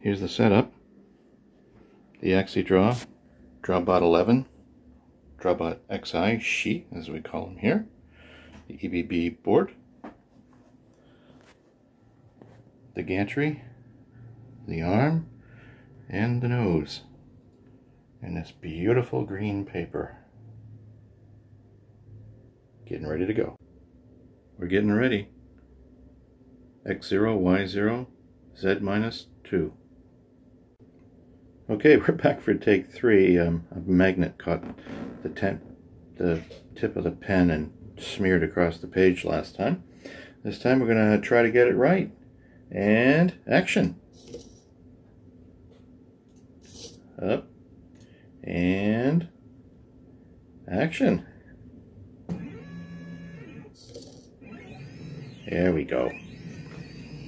Here's the setup. The AxiDraw DrawBot 11, DrawBot XI sheet, as we call them here, the EBB board, the gantry, the arm, and the nose, and this beautiful green paper. Getting ready to go. We're getting ready. X0, Y0, Z minus 2. Okay, we're back for take three. Um, a magnet caught the, ten, the tip of the pen and smeared across the page last time. This time we're going to try to get it right. And action. Up. And action. There we go.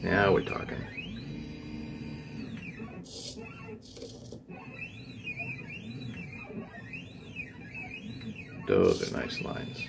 Now we're talking. Those are nice lines.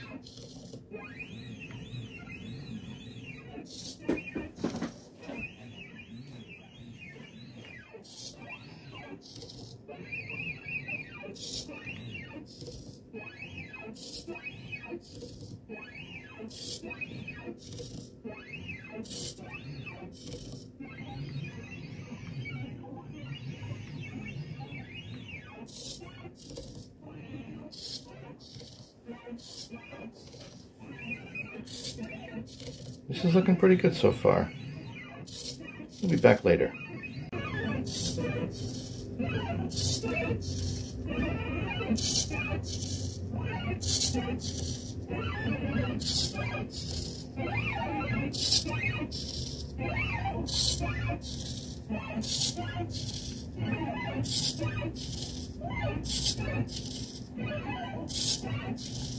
This is looking pretty good so far. We'll be back later.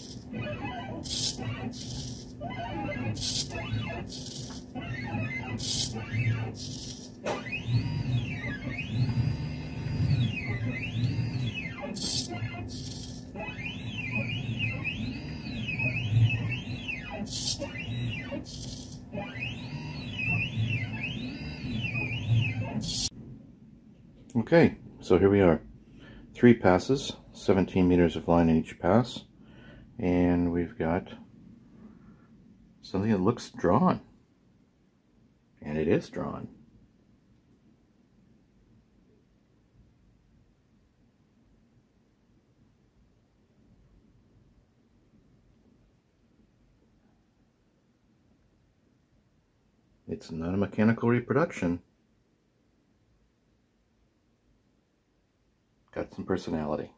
Okay, so here we are. Three passes, 17 meters of line in each pass, and we've got something that looks drawn. And it is drawn. It's not a mechanical reproduction. got some personality.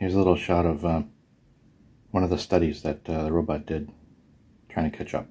Here's a little shot of uh, one of the studies that uh, the robot did trying to catch up.